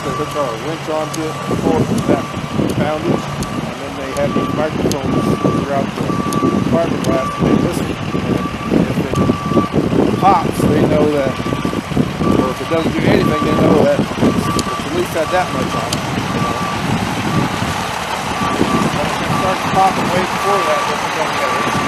Actually hook our winch onto it for that poundage, and then they have these microphones throughout the fiberglass and they listen. And if it pops, they know that, or if it doesn't do anything, they know that it's, it's at least had that much on it. You know? But if it starts popping way before that, then get it.